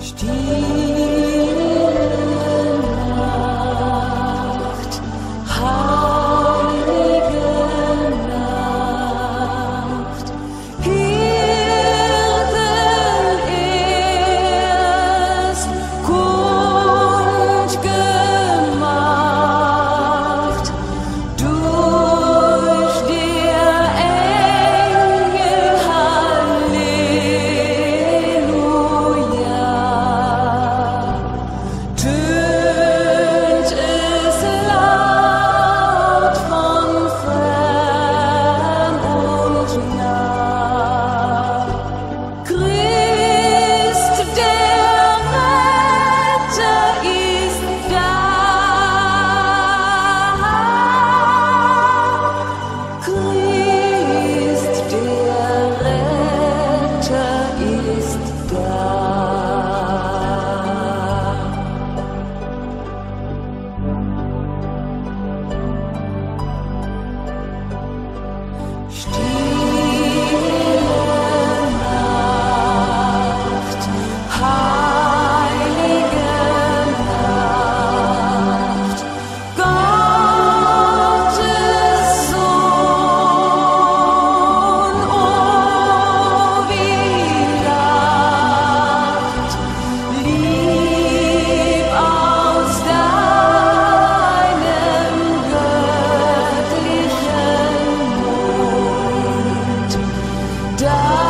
Steal. God. Oh.